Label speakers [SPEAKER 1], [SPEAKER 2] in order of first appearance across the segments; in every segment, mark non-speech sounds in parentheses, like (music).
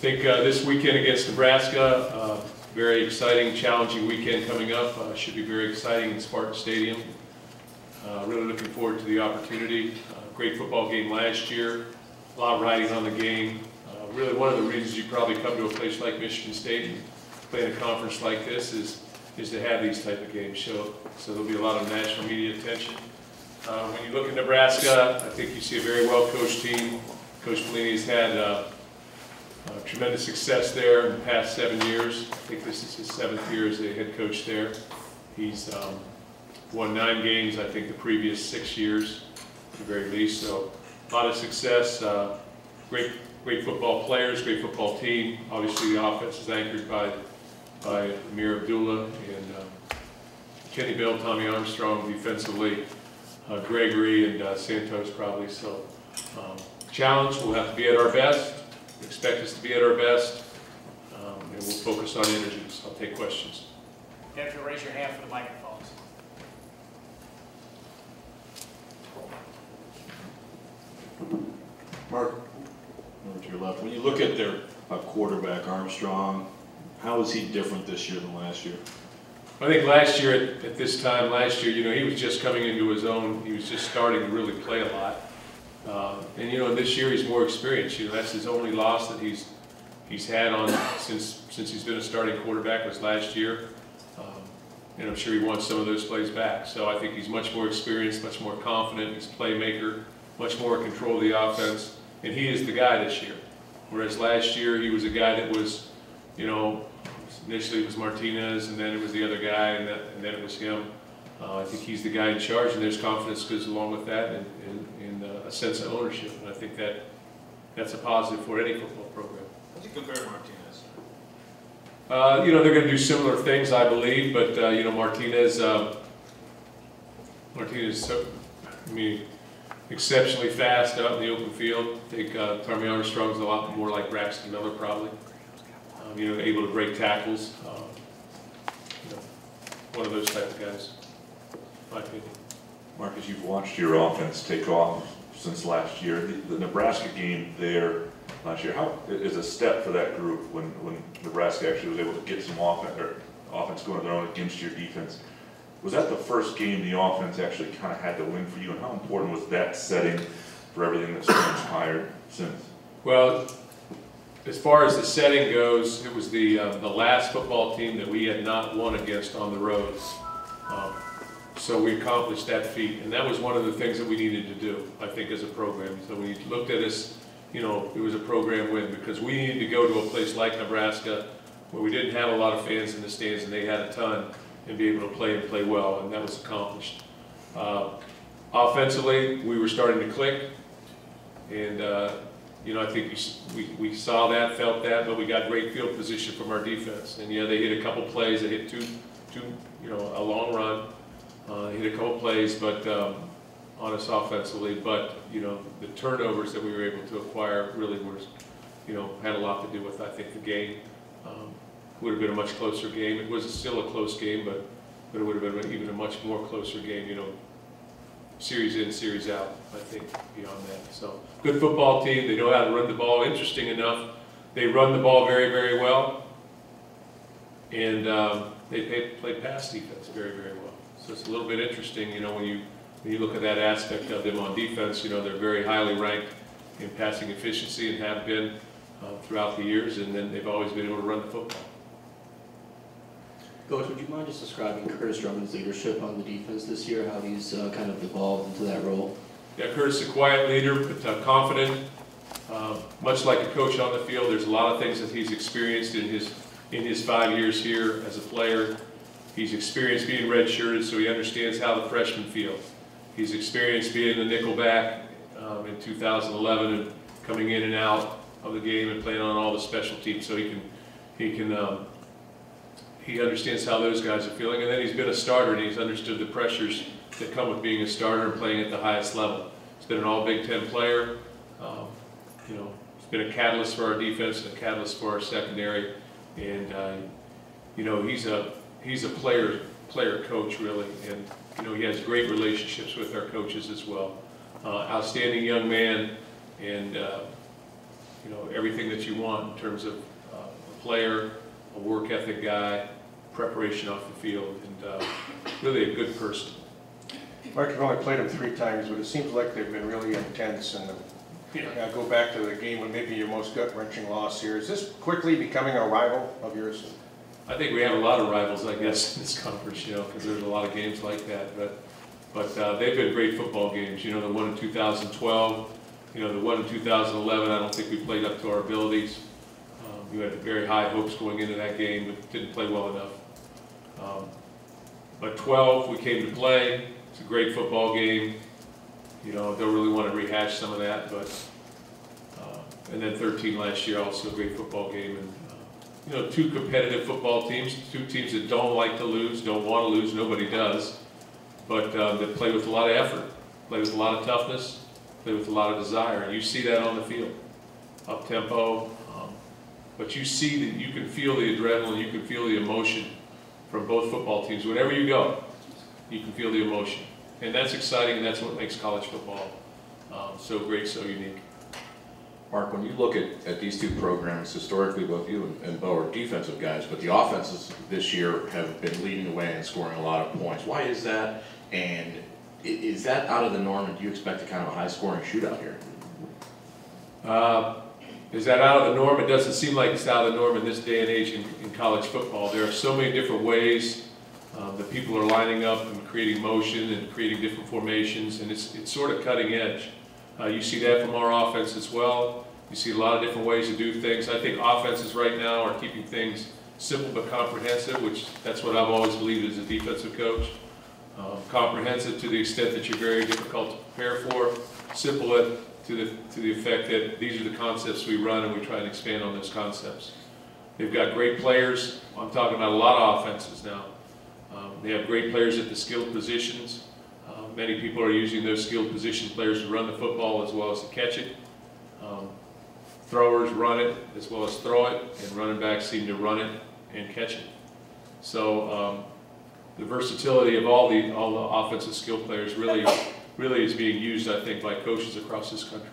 [SPEAKER 1] I think uh, this weekend against Nebraska, uh, very exciting, challenging weekend coming up. Uh, Should be very exciting in Spartan Stadium. Uh, Really looking forward to the opportunity. Uh, Great football game last year, a lot riding on the game. Uh, Really, one of the reasons you probably come to a place like Michigan State and play in a conference like this is, is to have these type of games. So, so there'll be a lot of national media attention. When you look at Nebraska, I think you see a very well-coached team. Coach Pelini has had uh, uh, Tremendous success there in the past seven years. I think this is his seventh year as a head coach there. He's um, won nine games, I think, the previous six years, at the very least. So a lot of success, uh, great, great football players, great football team. Obviously, the offense is anchored by, by Ameer Abdullah and um, Kenny Bell, Tommy Armstrong defensively, uh, Gregory and uh, Santos probably. So um, challenge, we'll have to be at our best expect us to be at our best, um, and we'll focus on energy. So I'll take questions.
[SPEAKER 2] If you'll raise your hand for the microphones.
[SPEAKER 3] Mark, over to your left, when you look at their uh, quarterback Armstrong, how is he different this year than last year?
[SPEAKER 1] I think last year, at, at this time last year, you know, he was just coming into his own. He was just starting to really play a lot. Uh, and you know, this year he's more experienced. You know, that's his only loss that he's he's had on since since he's been a starting quarterback was last year. Um, and I'm sure he wants some of those plays back. So I think he's much more experienced, much more confident. He's a playmaker, much more control of the offense, and he is the guy this year. Whereas last year he was a guy that was, you know, initially it was Martinez, and then it was the other guy, and, that, and then it was him. Uh, I think he's the guy in charge, and there's confidence goes along with that, and, and, and uh, a sense of ownership. And I think that that's a positive for any football program.
[SPEAKER 3] How do you compare Martinez?
[SPEAKER 1] Uh, you know, they're going to do similar things, I believe, but uh, you know, Martinez, um, Martinez, so, I mean, exceptionally fast out in the open field. I think uh, Tommy Armstrong's a lot more like Braxton Miller, probably. Um, you know, able to break tackles. Um, you know, one of those type of guys, in my opinion.
[SPEAKER 4] Mark, as you've watched your offense take off since last year, the, the Nebraska game there last year, how is a step for that group when, when Nebraska actually was able to get some offense or offense going of their own against your defense? Was that the first game the offense actually kind of had to win for you, and how important was that setting for everything that's transpired since?
[SPEAKER 1] Well, as far as the setting goes, it was the, uh, the last football team that we had not won against on the road. Um, So we accomplished that feat, and that was one of the things that we needed to do, I think, as a program. So you looked at us, you know, it was a program win, because we needed to go to a place like Nebraska, where we didn't have a lot of fans in the stands, and they had a ton, and be able to play and play well, and that was accomplished. Uh, Offensively, we were starting to click, and, uh, you know, I think we we, we saw that, felt that, but we got great field position from our defense. And, yeah, they hit a couple plays, they hit two, two, you know, a long run, uh, hit a couple plays, but, um, on us offensively, but, you know, the turnovers that we were able to acquire really were, you know, had a lot to do with, I think, the game. Um, Would have been a much closer game. It was still a close game, but, but it would have been even a much more closer game, you know, series in, series out, I think, beyond that. So, good football team, they know how to run the ball. Interesting enough, they run the ball very, very well. And um, they play, play pass defense very, very well. So it's a little bit interesting, you know, when you, when you look at that aspect of them on defense, you know, they're very highly ranked in passing efficiency and have been uh, throughout the years, and then they've always been able to run the football.
[SPEAKER 5] Coach, would you mind just describing Curtis Drummond's leadership on the defense this year, how he's uh, kind of evolved into that role?
[SPEAKER 1] Yeah, Curtis is a quiet leader, but uh, confident. Uh, Much like a coach on the field, there's a lot of things that he's experienced in his, in his five years here as a player. He's experienced being redshirted, so he understands how the freshmen feel. He's experienced being the nickelback um, in 2011 and coming in and out of the game and playing on all the special teams, so he can, he can, um, he understands how those guys are feeling. And then he's been a starter, and he's understood the pressures that come with being a starter and playing at the highest level. He's been an all Big Ten player. Um, you know, he's been a catalyst for our defense and a catalyst for our secondary. And, uh, you know, he's a, he's a player, player coach really. And, you know, he has great relationships with our coaches as well. Uh, outstanding young man and, uh, you know, everything that you want in terms of uh, a player, a work ethic guy, preparation off the field, and uh, really a good person.
[SPEAKER 6] Mark, you've only played him three times, but it seems like they've been really intense and uh, go back to the game with maybe your most gut wrenching loss here. Is this quickly becoming a rival of yours?
[SPEAKER 1] I think we have a lot of rivals, I guess, in this conference, you know, because there's a lot of games like that, but, but uh, they've been great football games, you know, the one in 2012, you know, the one in 2011, I don't think we played up to our abilities. Um, had very high hopes going into that game, but didn't play well enough. Um, But 12, we came to play, it's a great football game, you know, don't really want to rehash some of that, but, uh, and then 13 last year, also a great football game, and you know, two competitive football teams, two teams that don't like to lose, don't want to lose, nobody does, but uh, that play with a lot of effort, play with a lot of toughness, play with a lot of desire, and you see that on the field. Up tempo, um, but you see that you can feel the adrenaline, you can feel the emotion from both football teams. Whenever you go, you can feel the emotion, and that's exciting, and that's what makes college football um, so great, so unique.
[SPEAKER 7] Mark, when you look at, at these two programs, historically, both you and- and Bo are defensive guys, but the offenses this year have been leading the way and scoring a lot of points. Why is that? And is that out of the norm, and do you expect a kind of a high-scoring shootout here?
[SPEAKER 1] Uh, Is that out of the norm? It doesn't seem like it's out of the norm in this day and age in, in college football. There are so many different ways um, that people are lining up and creating motion and creating different formations, and it's, it's sort of cutting edge. Uh, You see that from our offense as well. You see a lot of different ways to do things. I think offenses right now are keeping things simple but comprehensive, which that's what I've always believed as a defensive coach. Um, Comprehensive to the extent that you're very difficult to prepare for, simple it to the, to the effect that these are the concepts we run and we try and expand on those concepts. They've got great players, I'm talking about a lot of offenses now. Um, They have great players at the skilled positions. Many people are using those skilled position players to run the football as well as to catch it. Um, Throwers run it as well as throw it, and running backs seem to run it and catch it. So um, the versatility of all the, all the offensive skill players really, really is being used, I think, by coaches across this country.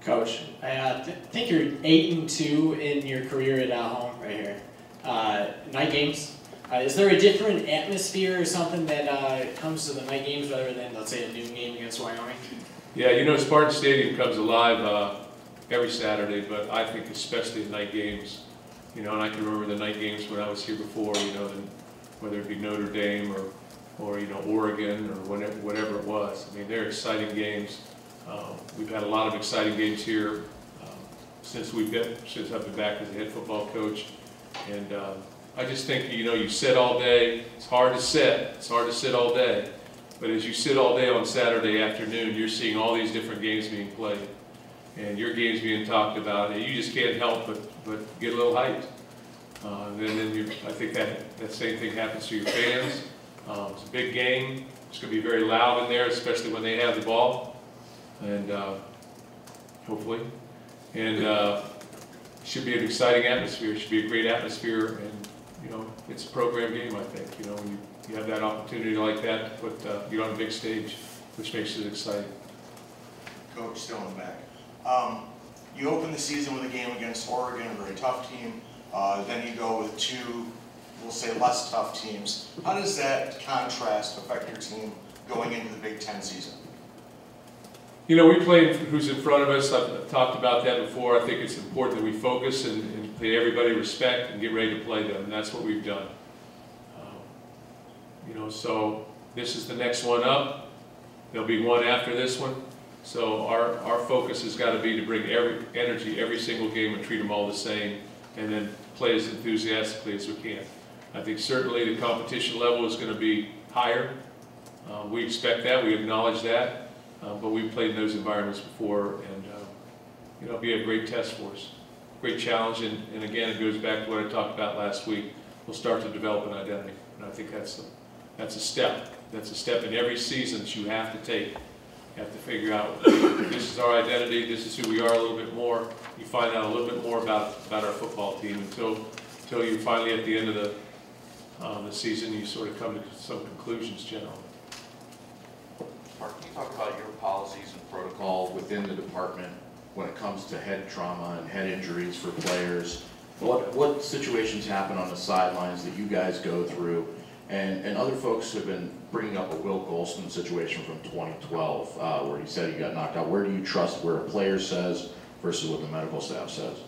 [SPEAKER 2] Coach, I uh, th- think you're eight and two in your career at uh, home right here. Uh, night games. Uh, is there a different atmosphere or something that uh, comes to the night games rather than, let's say, a noon game against Wyoming?
[SPEAKER 1] Yeah, you know, Spartan Stadium comes alive uh, every Saturday, but I think especially at night games. You know, and I can remember the night games when I was here before, you know, and whether it be Notre Dame or, or, you know, Oregon or whatever, whatever it was. I mean, they're exciting games. Um, We've had a lot of exciting games here um, since we've been, since I've been back as a head football coach. And um, I just think, you know, you sit all day, it's hard to sit, it's hard to sit all day. But as you sit all day on Saturday afternoon, you're seeing all these different games being played. And your game's being talked about, and you just can't help but, but get a little hyped. Uh, and then you, I think that, that same thing happens to your fans. Um, it's a big game, it's gonna be very loud in there, especially when they have the ball. And, uh, hopefully. And, uh, should be an exciting atmosphere, It should be a great atmosphere, and, you know, it's a program game, I think, you know, when you, you have that opportunity like that, to put, uh, you on a big stage, which makes it exciting.
[SPEAKER 8] Coach, still in the back. Um, You open the season with a game against Oregon, a very tough team. Uh, Then you go with two, we'll say, less tough teams. How does that contrast affect your team going into the Big Ten season?
[SPEAKER 1] You know, we played who's in front of us, I've I've talked about that before, I think it's important that we focus and, and pay everybody respect and get ready to play them, and that's what we've done. Um, You know, so this is the next one up, there'll be one after this one, so our, our focus has gotta be to bring every, energy every single game and treat them all the same, and then play as enthusiastically as we can. I think certainly the competition level is gonna be higher, uh, we expect that, we acknowledge that, uh, But we've played in those environments before, and, uh, you know, it'll be a great test for us. Great challenge, and, and again, it goes back to what I talked about last week. We'll start to develop an identity, and I think that's, a- that's a step. That's a step in every season that you have to take. You have to figure out, this is our identity, this is who we are a little bit more. You find out a little bit more about, about our football team until, until you finally, at the end of the, uh, the season, you sort of come to some conclusions generally.
[SPEAKER 7] Mark, can you talk about your policies and protocol within the department when it comes to head trauma and head injuries for players? What, what situations happen on the sidelines that you guys go through? And, and other folks have been bringing up a Will Gholston situation from 2012, uh, where he said he got knocked out. Where do you trust where a player says versus what the medical staff says?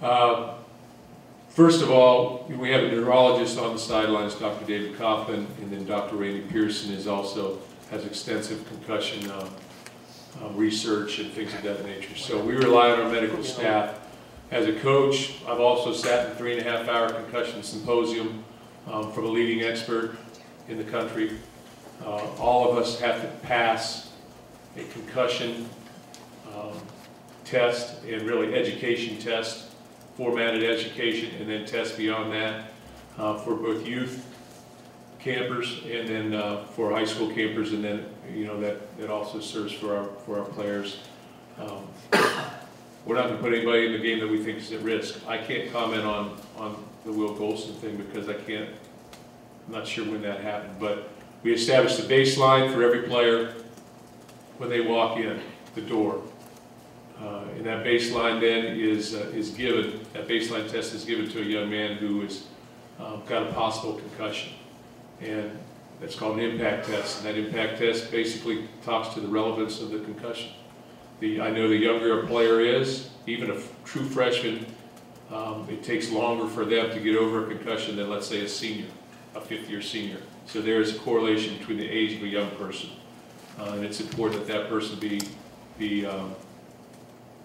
[SPEAKER 1] Uh, First of all, we have a neurologist on the sidelines, Dr. David Kaufman, and then Dr. Randy Pearson is also, has extensive concussion um, um, research and things of that nature. So we rely on our medical staff. As a coach, I've also sat in three and a half hour concussion symposium um, from a leading expert in the country. Uh, All of us have to pass a concussion um, test and really education test formatted education, and then test beyond that uh, for both youth campers and then uh, for high school campers, and then, you know, that, that also serves for our, for our players. Um, We're not gonna put anybody in the game that we think is at risk. I can't comment on, on the Will Gholston thing because I can't, I'm not sure when that happened, but we established a baseline for every player when they walk in the door. Uh, And that baseline then is, uh, is given, that baseline test is given to a young man who has um, got a possible concussion. And that's called an impact test. And that impact test basically talks to the relevance of the concussion. The, I know the younger a player is, even a true freshman, um, it takes longer for them to get over a concussion than, let's say, a senior, a fifth-year senior. So there is a correlation between the age of a young person. Uh, And it's important that that person be, be um,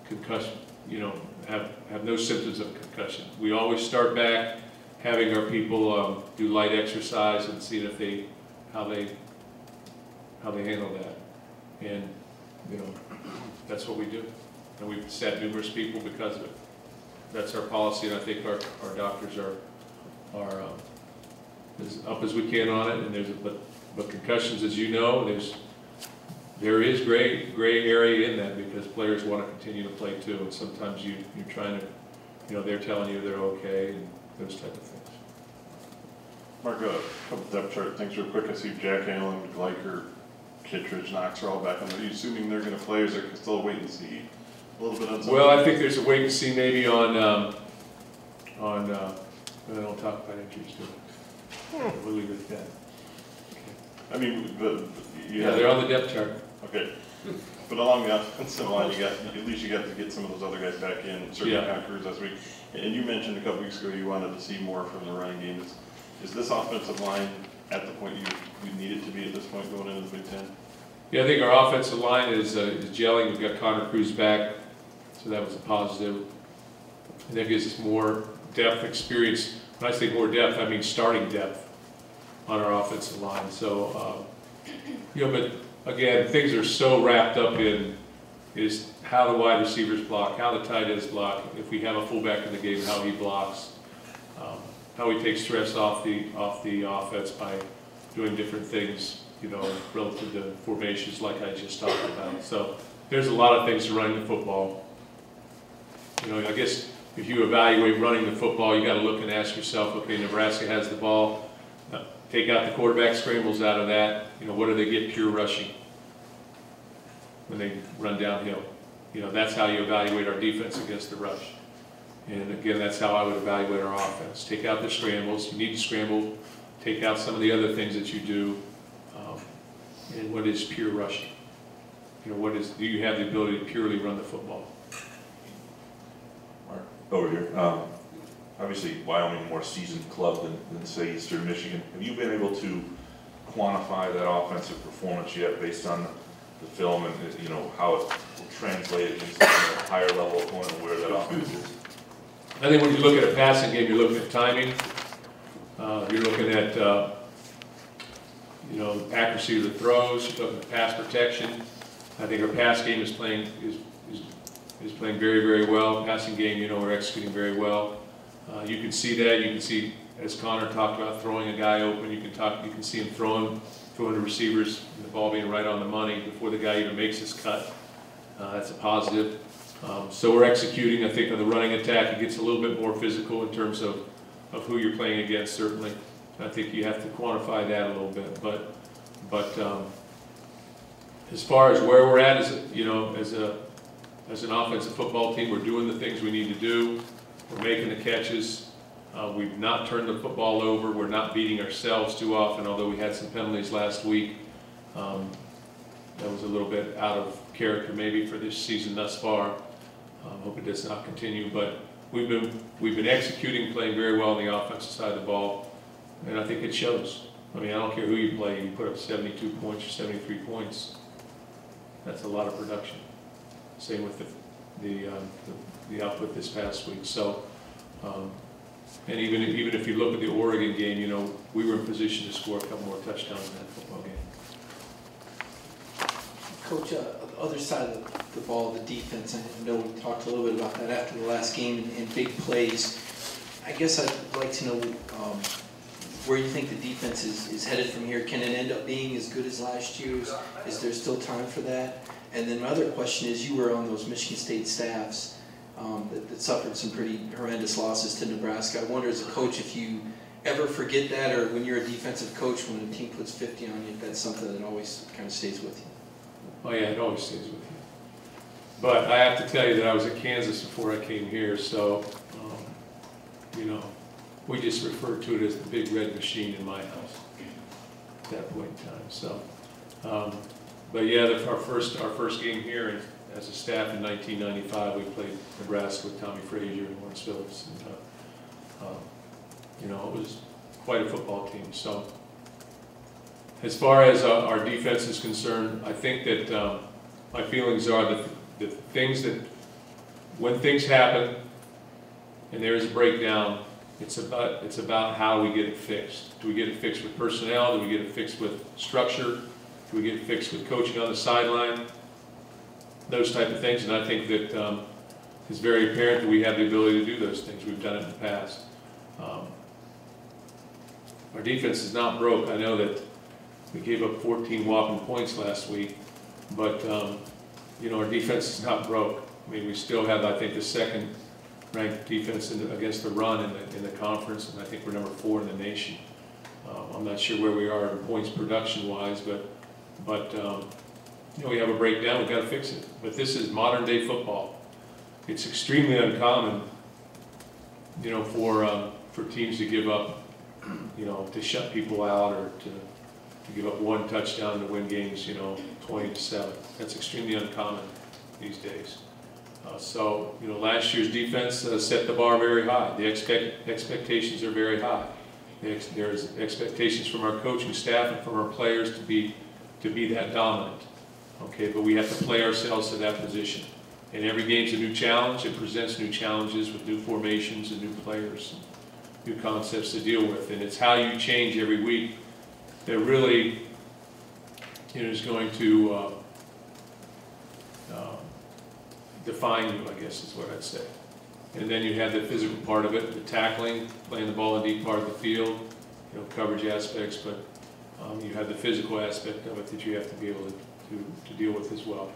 [SPEAKER 1] concussion, you know, have, have no symptoms of concussion. We always start back having our people um, do light exercise and see if they, how they, how they handle that. And, you know, that's what we do. And we've set numerous people because of it. That's our policy, and I think our, our doctors are, are um, as up as we can on it, and there's, but, but concussions, as you know, there's, there is gray, gray area in that because players want to continue to play too, and sometimes you, you're trying to, you know, they're telling you they're okay and those type of things.
[SPEAKER 9] Mark, a couple depth chart things real quick. I see Jack Allen, Gleicher, Kittredge, Knox are all back on. Are you assuming they're gonna play or is there still a wait and see? A little bit on?
[SPEAKER 1] Well, I think there's a wait and see maybe on, um, on, uh, I don't talk about injuries, do we? We'll leave it at that.
[SPEAKER 9] I mean, the, you
[SPEAKER 1] Yeah,
[SPEAKER 9] have,
[SPEAKER 1] they're on the depth chart.
[SPEAKER 9] okay. But along the (laughs) offensive line, you got, at least you got to get some of those other guys back in, certainly
[SPEAKER 1] Yeah.
[SPEAKER 9] Kruse last week. And you mentioned a couple weeks ago you wanted to see more from the running game. Is, is this offensive line at the point you, you need it to be at this point going into the Big Ten?
[SPEAKER 1] Yeah, I think our offensive line is, uh, is gelling, we've got Connor Kruse back, so that was a positive. And that gives us more depth, experience, when I say more depth, I mean starting depth on our offensive line, so, uh, you know, but again, things are so wrapped up in is how the wide receivers block, how the tight ends block, if we have a fullback in the game, how he blocks, um, how we take stress off the, off the offense by doing different things, you know, relative to formations like I just talked about. So there's a lot of things to running the football. You know, I guess if you evaluate running the football, you gotta look and ask yourself, okay, Nebraska has the ball, take out the quarterback scrambles out of that, you know, what do they get pure rushing? When they run downhill. You know, that's how you evaluate our defense against the rush. And again, that's how I would evaluate our offense. Take out the scrambles, you need to scramble, take out some of the other things that you do, um, and what is pure rushing? You know, what is, do you have the ability to purely run the football?
[SPEAKER 4] Over here, um, obviously Wyoming more seasoned club than, than say Eastern Michigan. Have you been able to quantify that offensive performance yet based on the film and, you know, how it will translate against a higher level opponent where that offense is?
[SPEAKER 1] I think when you look at a passing game, you're looking at timing, uh, you're looking at, uh, you know, accuracy of the throws, you're looking at pass protection. I think our pass game is playing, is, is, is playing very, very well. Passing game, you know, we're executing very well. Uh, you can see that, you can see, as Connor talked about, throwing a guy open, you can talk, you can see him throwing, throwing to receivers, and the ball being right on the money before the guy even makes his cut. Uh, that's a positive. Um, So we're executing, I think, on the running attack, it gets a little bit more physical in terms of, of who you're playing against, certainly. I think you have to quantify that a little bit, but, but um, as far as where we're at, as, you know, as a, as an offensive football team, we're doing the things we need to do. We're making the catches. Uh, We've not turned the football over. We're not beating ourselves too often, although we had some penalties last week. Um, That was a little bit out of character maybe for this season thus far. Um, Hope it does not continue, but we've been, we've been executing, playing very well on the offensive side of the ball, and I think it shows. I mean, I don't care who you play, you put up 72 points or 73 points, that's a lot of production. Same with the, the, um, the- the output this past week, so, um, and even, if- even if you look at the Oregon game, you know, we were in position to score a couple more touchdowns in that football game.
[SPEAKER 10] Coach, uh, the other side of the ball, the defense, I know we talked a little bit about that after the last game and- and big plays. I guess I'd like to know um, where you think the defense is, is headed from here. Can it end up being as good as last year's? Is there still time for that? And then my other question is, you were on those Michigan State staffs um, that that suffered some pretty horrendous losses to Nebraska. I wonder as a coach if you ever forget that, or when you're a defensive coach, when a team puts 50 on you, if that's something that always kind of stays with you.
[SPEAKER 1] Oh, yeah, it always stays with you. But I have to tell you that I was at Kansas before I came here, so, um, you know, we just refer to it as the big red machine in my house at that point in time, so. um, But yeah, the- our first, our first game here and as a staff in 1995, we played Nebraska with Tommie Frazier and Lawrence Phillips. and, uh, um, You know, it was quite a football team, so. As far as uh, our defense is concerned, I think that um, my feelings are that the things that, when things happen and there is a breakdown, it's about, it's about how we get it fixed. Do we get it fixed with personnel? Do we get it fixed with structure? Do we get it fixed with coaching on the sideline? Those type of things, and I think that um, it's very apparent that we have the ability to do those things. We've done it in the past. Um, Our defense is not broke. I know that we gave up 14 whopping points last week, but, um, you know, our defense is not broke. I mean, we still have, I think, the second ranked defense the- against the run in the, in the conference, and I think we're number four in the nation. Uh, I'm not sure where we are in points production wise, but, but, um, you know, we have a breakdown, we've got to fix it. But this is modern day football. It's extremely uncommon, you know, for, um, for teams to give up, you know, to shut people out or to, to give up one touchdown to win games, you know, twenty to seven. That's extremely uncommon these days. Uh, so, you know, last year's defense uh, set the bar very high. The expect, expectations are very high. There's expectations from our coaching staff and from our players to be, to be that dominant. Okay, but we have to play ourselves to that position. And every game's a new challenge. It presents new challenges with new formations and new players, and new concepts to deal with. And it's how you change every week that really, you know, is going to uh, uh, define you, I guess is what I'd say. And then you have the physical part of it, the tackling, playing the ball in deep part of the field, you know, coverage aspects, but um, you have the physical aspect of it that you have to be able to, to, to deal with as well.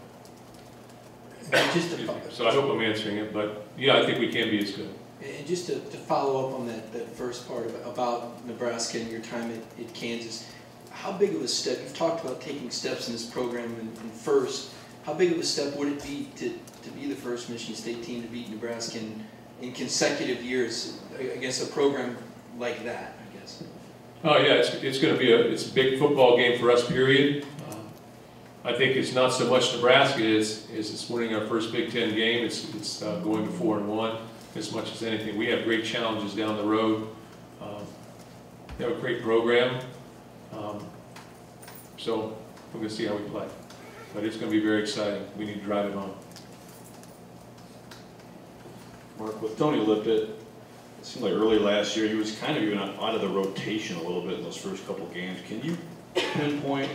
[SPEAKER 10] Just to,
[SPEAKER 1] Excuse
[SPEAKER 10] fo-
[SPEAKER 1] me. So I hope I'm answering it, but yeah, I think we can be as good.
[SPEAKER 10] and just to, to follow up on that, that first part of- about Nebraska and your time at, at Kansas, how big of a step, you've talked about taking steps in this program and, and first, how big of a step would it be to, to be the first Michigan State team to beat Nebraska in, in consecutive years against a program like that, I guess?
[SPEAKER 1] Oh, yeah, it's, it's gonna be a, it's a big football game for us, period. I think it's not so much Nebraska is, is it's winning our first Big Ten game, it's, it's uh, going to four and one as much as anything. We have great challenges down the road. Um, We have a great program. Um, So we're gonna see how we play. But it's gonna be very exciting. We need to drive it home.
[SPEAKER 3] Mark, with Tony Lippett, it seemed like early last year, he was kind of even out of the rotation a little bit in those first couple games. Can you pinpoint,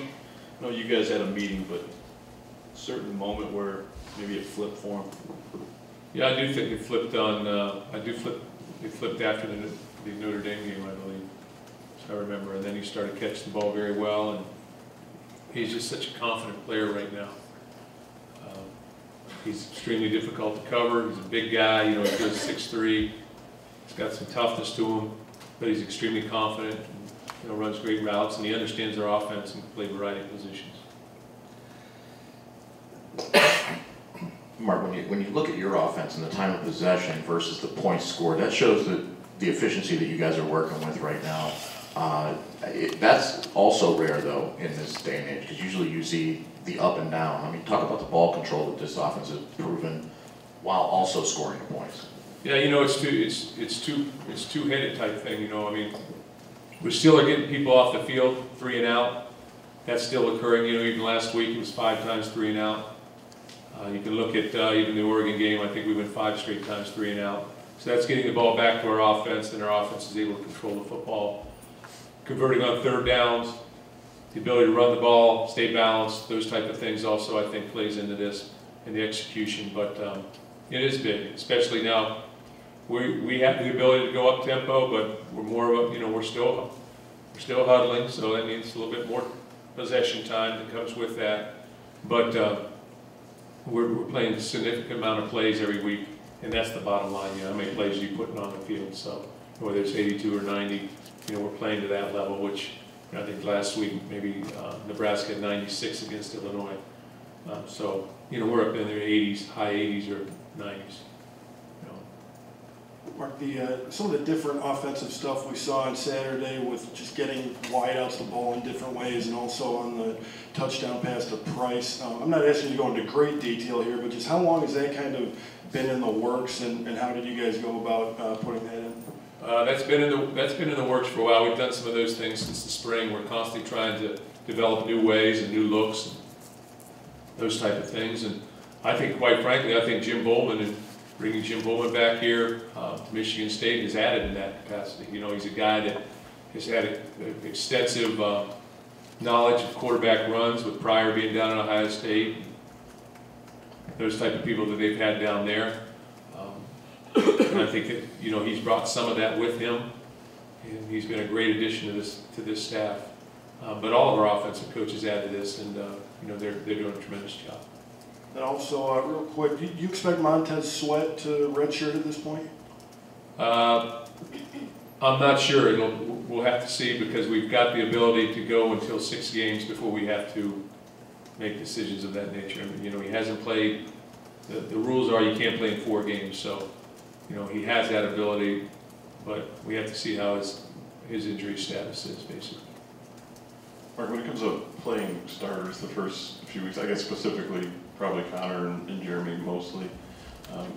[SPEAKER 3] know you guys had a meeting, but a certain moment where maybe it flipped for him?
[SPEAKER 1] Yeah, I do think it flipped on, uh, I do flip, it flipped after the the Notre Dame game, I believe. I remember, and then he started catching the ball very well, and he's just such a confident player right now. Um, He's extremely difficult to cover, he's a big guy, you know, he's just six-three, he's got some toughness to him, but he's extremely confident, you know, runs great routes, and he understands their offense and can play a variety of positions.
[SPEAKER 7] Mark, when you, when you look at your offense and the time of possession versus the points scored, that shows that the efficiency that you guys are working with right now. Uh, it, that's also rare though in this day and age, because usually you see the up and down. I mean, talk about the ball control that this offense has proven while also scoring the points.
[SPEAKER 1] Yeah, you know, it's two, it's, it's two, it's two-headed type thing, you know, I mean, we still are getting people off the field, three and out. That's still occurring, you know, even last week, it was five times three and out. Uh, you can look at, uh, even the Oregon game, I think we went five straight times three and out. So that's getting the ball back to our offense, and our offense is able to control the football. Converting on third downs, the ability to run the ball, stay balanced, those type of things also, I think, plays into this, in the execution, but, um, it is big, especially now, we, we have the ability to go up tempo, but we're more of a, you know, we're still, we're still huddling, so that means a little bit more possession time that comes with that. But uh, we're, we're playing a significant amount of plays every week, and that's the bottom line, you know, how many plays are you putting on the field, so whether it's 82 or 90, you know, we're playing to that level, which I think last week maybe uh, Nebraska 96 against Illinois. Um, so, you know, we're up in the 80s, high 80s or 90s.
[SPEAKER 11] Mark, the, uh, some of the different offensive stuff we saw on Saturday with just getting wide outs the ball in different ways and also on the touchdown pass to Price. Um, I'm not asking you to go into great detail here, but just how long has that kind of been in the works and, and how did you guys go about, uh, putting that in?
[SPEAKER 1] Uh, that's been in the, that's been in the works for a while. We've done some of those things since the spring. We're constantly trying to develop new ways and new looks, and those type of things. And I think, quite frankly, I think Jim Bollman and bringing Jim Bollman back here uh, to Michigan State has added in that capacity. You know, he's a guy that has had extensive uh, knowledge of quarterback runs with Pryor being down at Ohio State. Those type of people that they've had down there. Um, And I think that, you know, he's brought some of that with him, and he's been a great addition to this, to this staff. Uh, But all of our offensive coaches added this, and, uh, you know, they're, they're doing a tremendous job.
[SPEAKER 11] And also, uh, real quick, do you expect Montez Sweat to redshirt at this point?
[SPEAKER 1] Uh, I'm not sure, it'll, we'll have to see, because we've got the ability to go until six games before we have to make decisions of that nature. I mean, you know, he hasn't played, the, the rules are you can't play in four games, so, you know, he has that ability, but we have to see how his, his injury status is, basically.
[SPEAKER 9] Mark, when it comes to playing starters the first few weeks, I guess specifically probably Connor and and Jeremy mostly, um,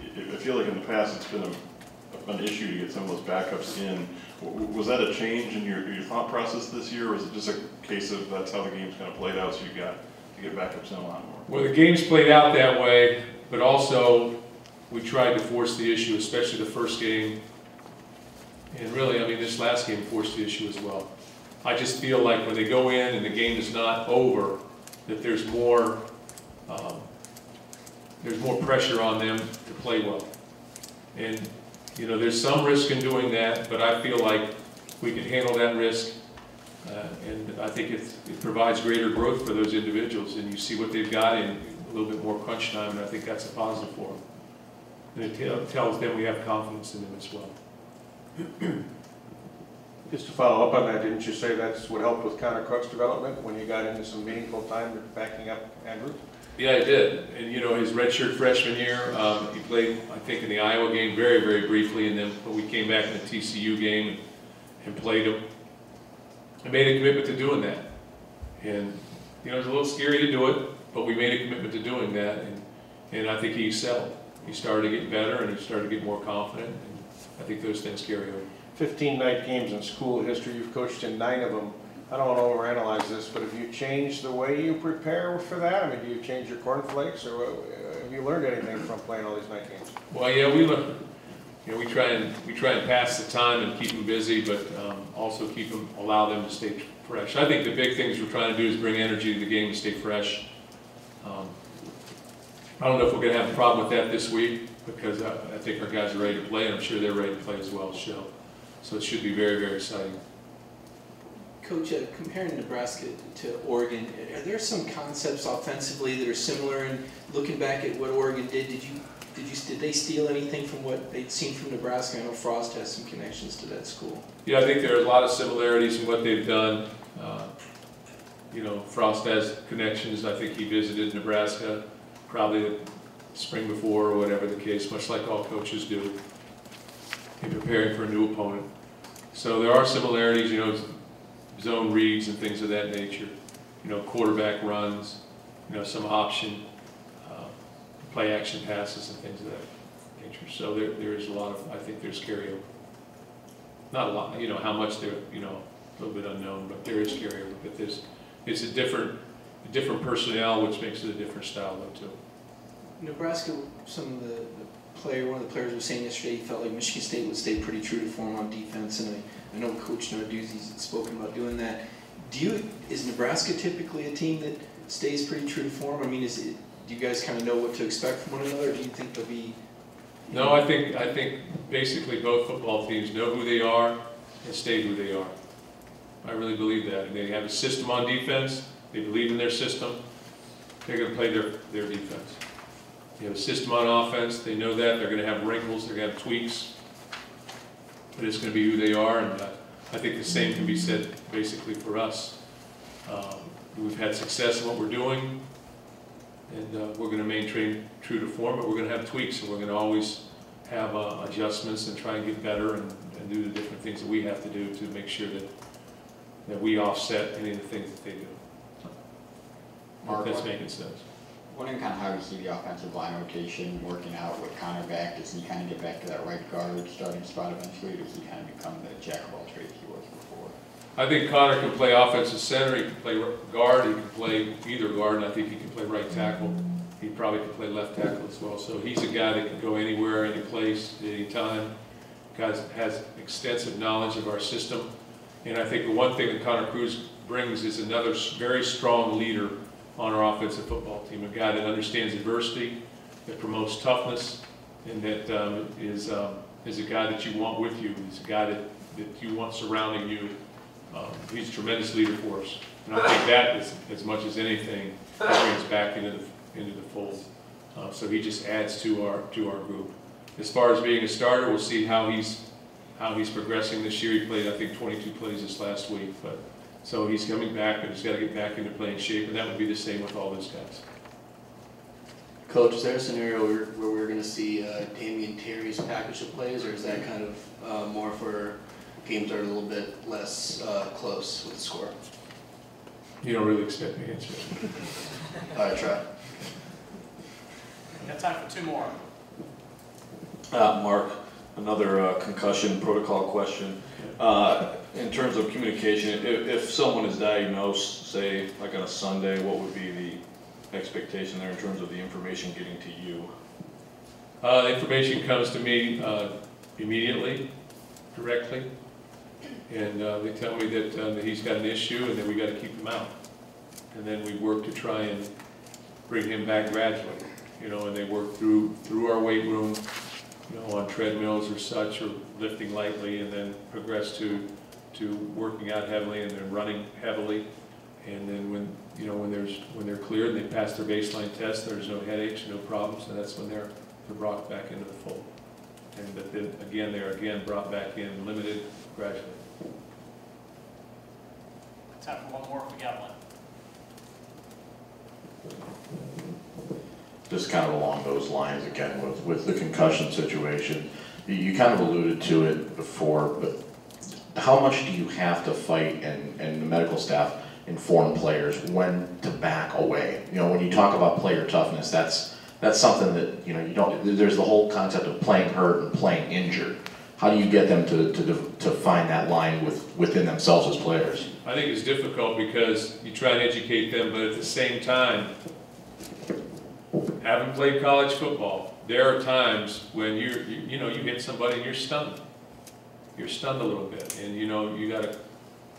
[SPEAKER 9] I feel like in the past it's been a, an issue to get some of those backups in. Was that a change in your, your thought process this year, or was it just a case of that's how the game's kind of played out, so you got to get backups in a lot more?
[SPEAKER 1] Well, the game's played out that way, but also, we tried to force the issue, especially the first game. And really, I mean, this last game forced the issue as well. I just feel like when they go in and the game is not over, that there's more, um, there's more pressure on them to play well. And, you know, there's some risk in doing that, but I feel like we can handle that risk. Uh, And I think it, it provides greater growth for those individuals, and you see what they've got in a little bit more crunch time, and I think that's a positive for them. And it tells them we have confidence in them as well. (clears throat)
[SPEAKER 6] Just to follow up on that, didn't you say that's what helped with Connor Cook's development, when you got into some meaningful time backing up Andrew?
[SPEAKER 1] Yeah, I did, and you know, his redshirt freshman year, um, he played, I think, in the Iowa game very, very briefly, and then, we came back in the TCU game and- and played him. I made a commitment to doing that. And, you know, it was a little scary to do it, but we made a commitment to doing that, and, and I think he excelled. He started to get better, and he started to get more confident, and I think those things carry over.
[SPEAKER 6] 15 night games in school history, you've coached in nine of them. I don't want to overanalyze this, but have you changed the way you prepare for that? I mean, do you change your cornflakes, or what- have you learned anything from playing all these night games?
[SPEAKER 1] Well, yeah, we look, you know, we try and, we try and pass the time and keep them busy, but um, also keep them, allow them to stay fresh. I think the big things we're trying to do is bring energy to the game and stay fresh. Um, I don't know if we're gonna have a problem with that this week, because I, I think our guys are ready to play, and I'm sure they're ready to play as well, so. So it should be very, very exciting.
[SPEAKER 10] Coach, uh, comparing Nebraska to Oregon, are there some concepts offensively that are similar? And looking back at what Oregon did, did you, did you, did they steal anything from what they'd seen from Nebraska? I know Frost has some connections to that school.
[SPEAKER 1] Yeah, I think there are a lot of similarities in what they've done. Uh, You know, Frost has connections, I think he visited Nebraska, probably the spring before, or whatever the case, much like all coaches do, in preparing for a new opponent. So there are similarities, you know, zone reads and things of that nature, you know, quarterback runs, you know, some option, uh, play action passes and things of that nature. So there, there is a lot of, I think there's carryover. Not a lot, you know, how much there, you know, a little bit unknown, but there is carryover. But there's, it's a different, a different personnel, which makes it a different style though too.
[SPEAKER 10] Nebraska, some of the, the player, one of the players was saying yesterday, he felt like Michigan State would stay pretty true to form on defense, and I, I know Coach Narduzzi's spoken about doing that. Do you, is Nebraska typically a team that stays pretty true to form? I mean, is it, do you guys kind of know what to expect from one another, do you think they'll be?
[SPEAKER 1] No, I think, I think basically both football teams know who they are and stay who they are. I really believe that. And they have a system on defense, they believe in their system, they're gonna play their, their defense. They have a system on offense, they know that, they're gonna have wrinkles, they're gonna have tweaks, but it's gonna be who they are, and uh, I think the same can be said basically for us. Um, We've had success in what we're doing, and uh, we're gonna maintain true to form, but we're gonna have tweaks, and we're gonna always have uh, adjustments and try and get better and, and do the different things that we have to do to make sure that, that we offset any of the things that they do.
[SPEAKER 12] Mark,
[SPEAKER 1] that's making sense.
[SPEAKER 12] Wondering kind of how you see the offensive line rotation working out with Connor back. Does he kind of get back to that right guard starting spot eventually, does he kind of become the jack of all trades he was before?
[SPEAKER 1] I think Connor can play offensive center, he can play guard, he can play either guard, and I think he can play right tackle. He probably can play left tackle as well, so he's a guy that can go anywhere, any place, any time. Guy has extensive knowledge of our system, and I think the one thing that Connor Kruse brings is another very strong leader on our offensive football team, a guy that understands adversity, that promotes toughness, and that um, is, um, is a guy that you want with you. He's a guy that, that you want surrounding you. Um, He's a tremendous leader for us. And I think that is, as much as anything, brings back into the, into the fold. Uh, So he just adds to our, to our group. As far as being a starter, we'll see how he's, how he's progressing this year. He played, I think, 22 plays this last week, but, so he's coming back, but he's got to get back into playing shape, and that would be the same with all those guys.
[SPEAKER 5] Coach, is there a scenario where, where we're gonna see uh, Damion Terry's package of plays, or is that kind of uh, more for games that are a little bit less uh, close with the score?
[SPEAKER 1] You don't really expect me to answer it. (laughs)
[SPEAKER 5] I try.
[SPEAKER 2] Got time for two more.
[SPEAKER 3] Uh, Mark, another uh, concussion protocol question. Uh, in terms of communication, if, if someone is diagnosed, say, like on a Sunday, what would be the expectation there in terms of the information getting to you?
[SPEAKER 1] Uh, information comes to me, uh, immediately, directly, and, uh, they tell me that, uh, that he's got an issue and that we gotta keep him out. And then we work to try and bring him back gradually, you know, and they work through, through our weight room, you know, on treadmills or such, or lifting lightly, and then progress to, to working out heavily and then running heavily. And then when, you know, when there's, when they're cleared, and they pass their baseline test, there's no headaches, no problems, and that's when they're, they're brought back into the fold. And but then, again, they're again brought back in, limited gradually.
[SPEAKER 2] Time for one more if we got one.
[SPEAKER 7] just kind of along those lines again with, with the concussion situation. You, you kind of alluded to it before, but how much do you have to fight and, and the medical staff inform players when to back away? You know, when you talk about player toughness, that's, that's something that, you know, you don't, there's the whole concept of playing hurt and playing injured. How do you get them to, to, to find that line with, within themselves as players?
[SPEAKER 1] I think it's difficult because you try and educate them, but at the same time, having played college football, there are times when you, you know, you hit somebody and you're stunned. You're stunned a little bit, and you know, you gotta,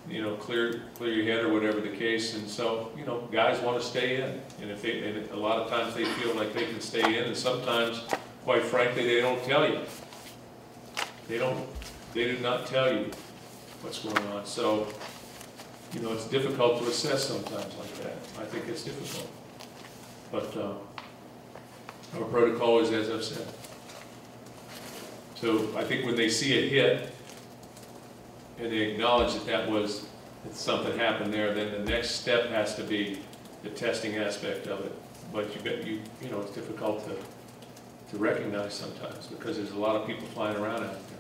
[SPEAKER 1] you know, clear, clear your head or whatever the case, and so, you know, guys wanna stay in. And if they, and a lot of times they feel like they can stay in, and sometimes, quite frankly, they don't tell you. They don't, they do not tell you what's going on, so, you know, it's difficult to assess sometimes like that. I think it's difficult. But, uh, our protocol is as I've said. So I think when they see a hit, and they acknowledge that that was, that something happened there, then the next step has to be the testing aspect of it. But you bet, you, you know, it's difficult to, to recognize sometimes, because there's a lot of people flying around out there.